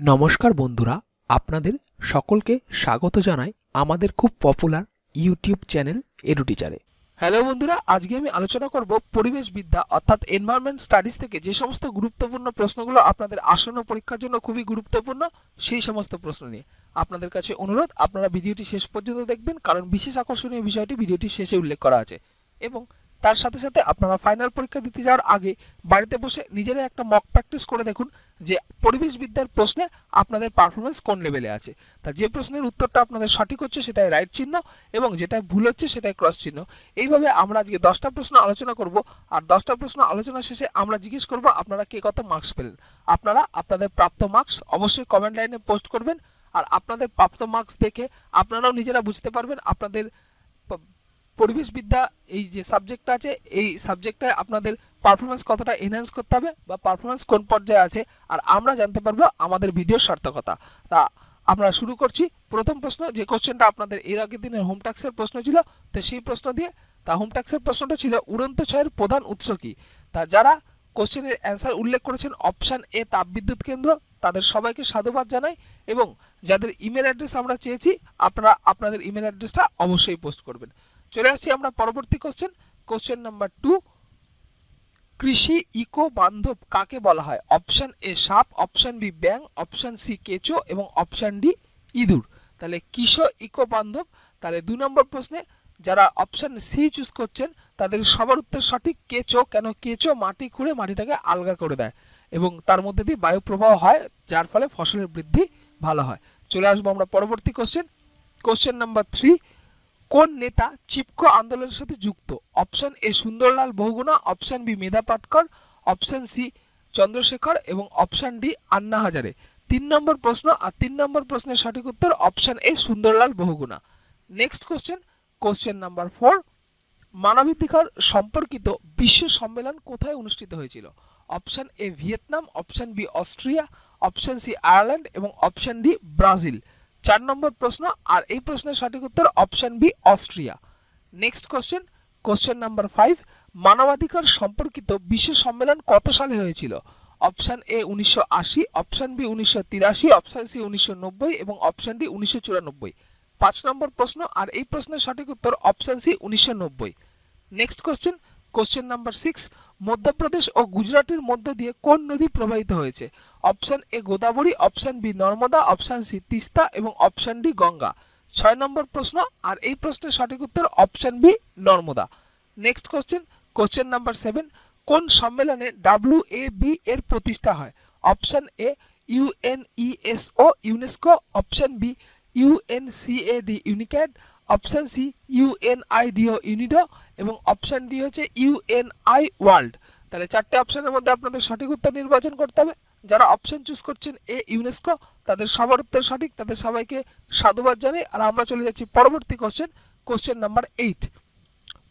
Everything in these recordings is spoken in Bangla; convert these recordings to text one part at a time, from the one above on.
নমস্কার বন্ধুরা, আপনাদের সকলকে স্বাগত জানাই আমাদের খুব পপুলার ইউটিউব চ্যানেল এডুটিচারে হ্যালো বন্ধুরা, আজকে আমি আলোচনা করব পরিবেশ বিদ্যা, অর্থাৎ এনভায়রনমেন্ট স্টাডিজ থেকে যে সমস্ত গুরুত্বপূর্ণ প্রশ্নগুলো আপনাদের আসন্ন পরীক্ষার জন্য খুবই গুরুত্বপূর্ণ, সেই সমস্ত প্রশ্ন নিয়ে আপনাদের কাছে অনুরোধ, আপনারা ভিডিওটি শেষ পর্যন্ত দেখবেন, কারণ বিশেষ আকর্ষণীয় বিষয়টি ভিডিওটি শেষে উল্লেখ করা আছে। এবং তার সাথে সাথে আপনারা ফাইনাল পরীক্ষা দিতে যাওয়ার আগে বাড়িতে বসে নিজেরাই একটা মক প্র্যাকটিস করে দেখুন যে পরিবেশ বিদ্যার প্রশ্নে আপনাদের পারফরমেন্স কোন লেভেলে আছে। তা যে প্রশ্নের উত্তরটা আপনাদের সঠিক হচ্ছে সেটাই রাইট চিহ্ন এবং যেটা ভুল হচ্ছে সেটাই ক্রস চিহ্ন। এইভাবে আমরা আজকে দশটা প্রশ্ন আলোচনা করব আর দশটা প্রশ্ন আলোচনা শেষে আমরা জিজ্ঞেস করব আপনারা কে কত মার্কস পেলেন? আপনারা আপনাদের প্রাপ্ত মার্কস অবশ্যই কমেন্ট লাইনে পোস্ট করবেন আর আপনাদের প্রাপ্ত মার্কস দেখে আপনারাও নিজেরা বুঝতে পারবেন আপনাদের পরিবেশবিদ্যা, এই যে সাবজেক্টটা আছে, এই সাবজেক্টটায় আপনাদের পারফরমেন্স কতটা এনহ্যান্স করতে হবে বা পারফরমেন্স কোন পর্যায়ে আছে, আর আমরা জানতে পারব আমাদের ভিডিওর সার্থকতা। তা আমরা শুরু করছি। প্রথম প্রশ্ন, যে কোশ্চেনটা আপনাদের এর আগের দিনের হোম ট্যাক্সের প্রশ্ন ছিল, তো সেই প্রশ্ন দিয়ে, তা হোম ট্যাক্সের প্রশ্নটা ছিল, উড়ন্ত ছয়ের প্রধান উৎস কি? তা যারা কোশ্চেনের অ্যান্সার উল্লেখ করেছেন অপশান এ তাপবিদ্যুৎ কেন্দ্র, তাদের সবাইকে সাধুবাদ জানাই এবং যাদের ইমেল অ্যাড্রেস আমরা চেয়েছি, আপনারা, আপনাদের ইমেল অ্যাড্রেসটা অবশ্যই পোস্ট করবেন। চলে আসি আমরা পরবর্তী কোশ্চেন কোশ্চেন নাম্বার টু কৃষি ইকো বান্ধব কাকে বলা হয়? অপশান এ সাপ অপশান বি ব্যাং অপশন সি কেঁচো এবং অপশান ডি ইঁদুর। তাহলে কিশো ইকো বান্ধব, তাহলে দু নম্বর প্রশ্নে যারা অপশান সি চুজ করছেন, তাদের সবার উত্তর সঠিক কেঁচো, কেন কেঁচো মাটি খুঁড়ে মাটিটাকে আলগা করে দেয় এবং তার মধ্যে দিয়ে বায়ু প্রবাহ হয়, যার ফলে ফসলের বৃদ্ধি ভালো হয়। চলে আসব আমরা পরবর্তী কোশ্চেন কোশ্চেন নাম্বার থ্রি কোন নেতা চিপকো আন্দোলনের সাথে যুক্ত? Option A Sundarlal Bahuguna, option B Medha Patkar, option C Chandrashekhar এবং অপশন ডি আন্না হাজারে। তিন নম্বর প্রশ্ন আর তিন নম্বর প্রশ্নের সঠিক উত্তর option A Sundarlal Bahuguna. Next question question number four মানবাধিকার সম্পর্কিত বিশ্ব সম্মেলন কোথায় অনুষ্ঠিত হয়েছিল? Option A Vietnam, option B Austria, option C Ireland এবং অপশন ডি ব্রাজিল। চার নম্বর প্রশ্ন, আর এই প্রশ্নের সঠিক উত্তর option B Austria. Next question question number five মানবাধিকার সম্পর্কিত বিশ্ব সম্মেলন কত সালে হয়েছিল? অপশন এ উনিশশো আশি অপশন বি উনিশশো তিরাশি অপশন সি উনিশশো নব্বই এবং অপশন ডি উনিশশো চুরানব্বই। পাঁচ নম্বর প্রশ্ন, আর এই প্রশ্নের সঠিক উত্তর অপশন সি উনিশশো নব্বই। Next question question number six Madhya Pradesh ও গুজরাটের মধ্য দিয়ে কোন নদী প্রবাহিত হয়েছে? Option A Godavari, option B Narmada, option C Teesta এবং অপশন ডি গঙ্গা। ছয় নম্বর প্রশ্ন, আর এই প্রশ্নের সঠিক উত্তর option B Narmada. Next question question number seven কোন সম্মেলনে ডাব্লিউ এ বি এর প্রতিষ্ঠা হয়? Option A UNESO UNESCO option B UNCAD UNCAD option C UNIDO UNIDO এবং অপশন ডি হচ্ছে ইউএনআই ওয়ার্ল্ড তাহলে চারটে অপশনের মধ্যে আপনাদের সঠিক উত্তর নির্বাচন করতে হবে। যারা অপশন চুজ করছেন এ ইউনেস্কো তাদের সবার উত্তর সঠিক, তাদের সবাইকে সাধুবাদ জানাই। আর আমরা চলে যাচ্ছি পরবর্তী কোশ্চেন কোশ্চেন নাম্বার এইট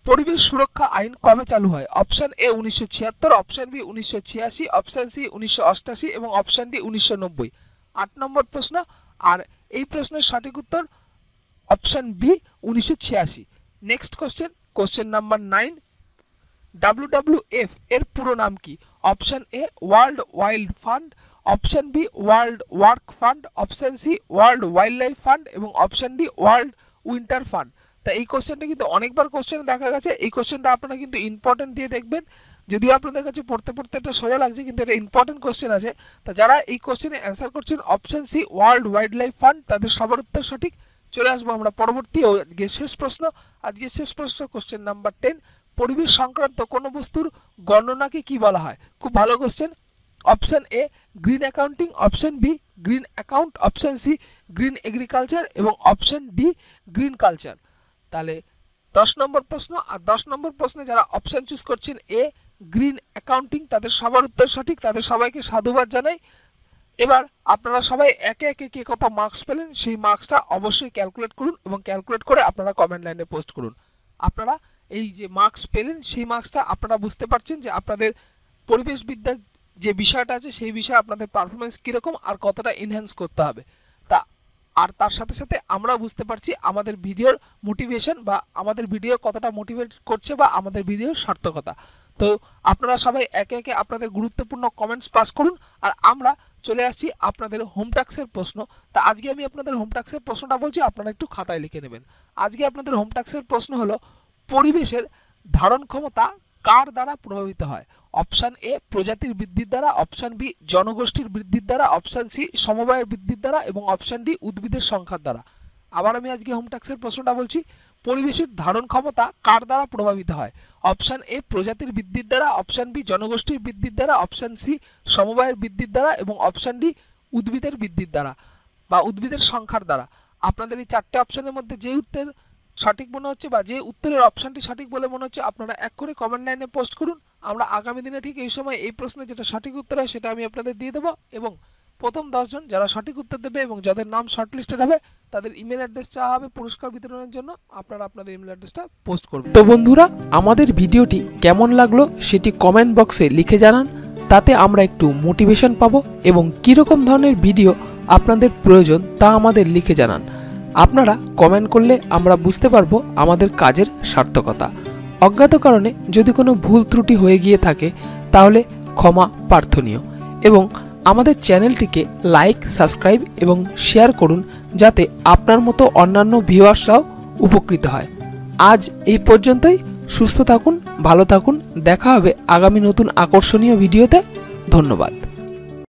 পরিবেশ সুরক্ষা আইন কবে চালু হয়? অপশান এ উনিশশো ছিয়াত্তর অপশন বি উনিশশো ছিয়াশি অপশন সি উনিশশো অষ্টাশি এবং অপশান ডি উনিশশো নব্বই। আট নম্বর প্রশ্ন, আর এই প্রশ্নের সঠিক উত্তর অপশান বি উনিশশো ছিয়াশি। Next question question number nine WWF এর পুরো নাম কি? Option A world wild fund option B world work fund option C world wild life fund এবং option D world winter fund তা এই কোশ্চেনটা কিন্তু অনেকবার কোশ্চেন দেখা গেছে। এই কোশ্চেনটা আপনারা কিন্তু ইম্পর্টেন্ট দিয়ে দেখবেন। যদিও আপনাদের কাছে পড়তে পড়তে একটা সোজা লাগছে, কিন্তু এটা ইম্পর্টেন্ট কোশ্চেন আছে। তা যারা এই কোশ্চেনে অ্যান্সার করছেন option C world wild life fund তাদের সবার উত্তর সঠিক। চলে আসব আমরা পরবর্তী আজকে শেষ প্রশ্ন। আজকে শেষ প্রশ্ন কোশ্চেন নাম্বার টেন পরিবেশ সংক্রান্ত কোনো বস্তুর গণনাকে কি বলা হয়? খুব ভালো question option A green accounting option B green account option C green agriculture এবং অপশন ডি গ্রিন কালচার তাহলে দশ নম্বর প্রশ্ন আর দশ নম্বর প্রশ্নে যারা অপশন চুজ করছেন এ গ্রিন অ্যাকাউন্টিং তাদের সবার উত্তর সঠিক, তাদের সবাইকে সাধুবাদ জানাই। এবার আপনারা সবাই একে একে কে কত মার্কস পেলেন, সেই মার্কসটা অবশ্যই ক্যালকুলেট করুন এবং ক্যালকুলেট করে আপনারা কমেন্ট লাইনে পোস্ট করুন। আপনারা এই যে মার্কস পেলেন, সেই মার্কসটা আপনারা বুঝতে পারছেন যে আপনাদের পরিবেশবিদ্যার যে বিষয়টা আছে, সেই বিষয়ে আপনাদের পারফরমেন্স কীরকম আর কতটা এনহ্যান্স করতে হবে। তা, আর তার সাথে সাথে আমরা বুঝতে পারছি আমাদের ভিডিওর মোটিভেশন বা আমাদের ভিডিও কতটা মোটিভেট করছে বা আমাদের ভিডিওর সার্থকতা। তো আপনারা সবাই একে একে আপনাদের গুরুত্বপূর্ণ কমেন্টস পাস করুন আর আমরা চলে আসছি আপনাদের হোম ট্যাক্সের প্রশ্ন। তা, আজকে আমি আপনাদের হোম ট্যাক্সের প্রশ্নটা বলছি, আপনারা একটু খাতায় লিখে নেবেন। আজকে আপনাদের হোম ট্যাক্সের প্রশ্ন হলো পরিবেশের ধারণ ক্ষমতা কার দ্বারা প্রভাবিত হয়? অপশান এ প্রজাতির বৃদ্ধির দ্বারা, অপশান বি জনগোষ্ঠীর বৃদ্ধির দ্বারা, অপশান সি সমবায়ের বৃদ্ধির দ্বারা এবং অপশান ডি উদ্ভিদের সংখ্যার দ্বারা। আবার আমি আজকে হোম ট্যাক্সের প্রশ্নটা বলছি, পরিবেশের ধারণ ক্ষমতা কার দ্বারা প্রভাবিত হয়? অপশান এ প্রজাতির বৃদ্ধির দ্বারা, অপশান বি জনগোষ্ঠীর বৃদ্ধির দ্বারা, অপশান সি সমবায়ের বৃদ্ধির দ্বারা এবং অপশান ডি উদ্ভিদের বৃদ্ধির দ্বারা বা উদ্ভিদের সংখ্যার দ্বারা। আপনাদের এই চারটে অপশানের মধ্যে যে উত্তর সঠিক মনে হচ্ছে বা যে উত্তরের অপশানটি সঠিক বলে মনে হচ্ছে, আপনারা এক করে কমেন্ট লাইনে পোস্ট করুন। আমরা আগামী দিনে ঠিক এই সময় এই প্রশ্নের যেটা সঠিক উত্তর হয় সেটা আমি আপনাদের দিয়ে দেবো এবং প্রথম দশজন যারা সঠিক উত্তর দেবে এবং যাদের নাম শর্টলিস্টেড হবে, তাদের ইমেল অ্যাড্রেস চাওয়া হবে পুরস্কার বিতরণের জন্য। আপনারা আপনাদের ইমেল অ্যাড্রেসটা পোস্ট করবেন তো বন্ধুরা, আমাদের ভিডিওটি কেমন লাগল সেটি কমেন্ট বক্সে লিখে জানান। তাতে আমরা একটু মোটিভেশন পাবো এবং কীরকম ধরনের ভিডিও আপনাদের প্রয়োজন তা আমাদের লিখে জানান। আপনারা কমেন্ট করলে আমরা বুঝতে পারব আমাদের কাজের সার্থকতা। অজ্ঞাত কারণে যদি কোনো ভুল ত্রুটি হয়ে গিয়ে থাকে, তাহলে ক্ষমা প্রার্থনীয় এবং আমাদের চ্যানেলটিকে লাইক সাবস্ক্রাইব এবং শেয়ার করুন যাতে আপনার মতো অন্যান্য ভিউয়ার্সরাও উপকৃত হয়। আজ এই পর্যন্তই। সুস্থ থাকুন, ভালো থাকুন। দেখা হবে আগামী নতুন আকর্ষণীয় ভিডিওতে ধন্যবাদ।